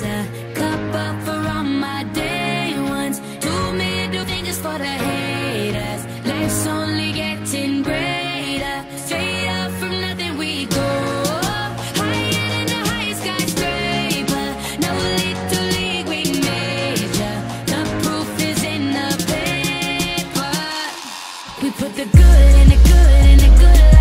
A cup up for all my day ones. Two middle fingers for the haters. Life's only getting greater. Straight up from nothing we go. Higher than the highest skyscraper. League we. The proof is in the paper. We put the good in the good in the good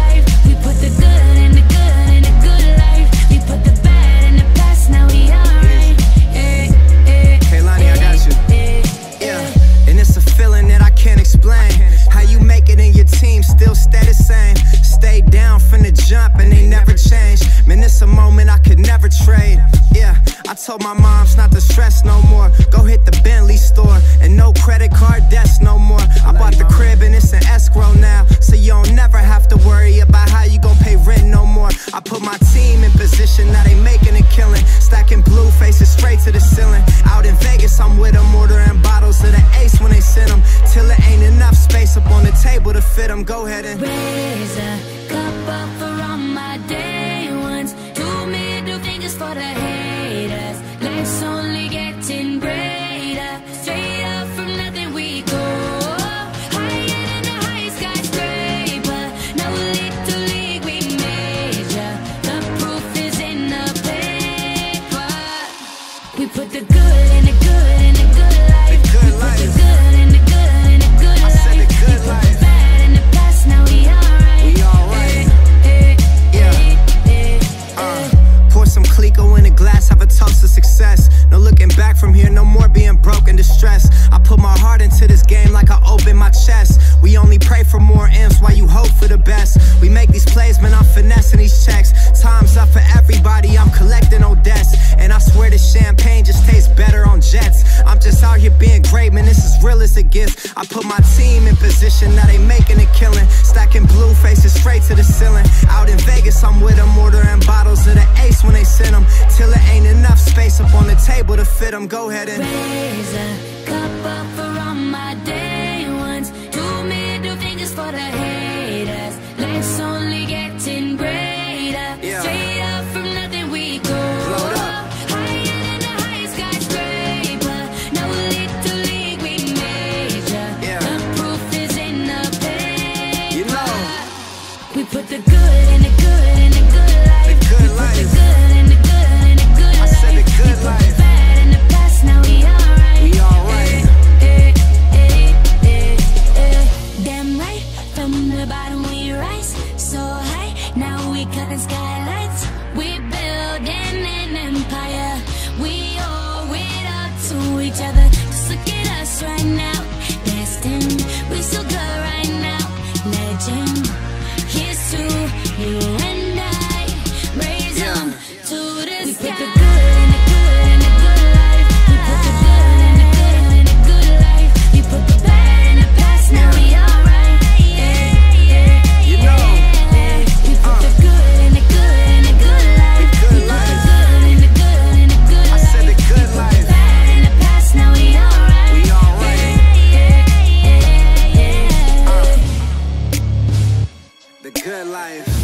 explain. How you make it in your team still stay the same. Stay down from the jump and they never change. Man, it's a moment I could never trade. Yeah, I told my moms not to stress no more. Go hit the Bentley store and no credit card debts no more. I bought the crib and it's an escrow now, so you don't never have to worry about how you gon' pay rent no more. I put my team in position, now they making a killing. Stacking blue faces straight to the. Go ahead and. Raise a cup up for all my day ones. Two middle fingers for the haters. Life's only getting greater. Straight up from nothing we go. Higher than the highest skyscraper. No little league we major. The proof is in the paper. We put the good in the good in the good life. The good we put the good in the good in the good I said the good life. Pray for more M's while you hope for the best. We make these plays, man, I'm finessing these checks. Time's up for everybody, I'm collecting on debts. And I swear this champagne just tastes better on jets. I'm just out here being great, man, this is real as it gets. I put my team in position, now they making a killing. Stacking blue faces straight to the ceiling. Out in Vegas, I'm with them, ordering bottles of the ace when they send them. Till it ain't enough space up on the table to fit them. Go ahead and. Raise a cup up for all my day skylights. We building an empire. We owe it to each other. Just look at us right now. Destined, we so good right now. Legend, here's to you good life.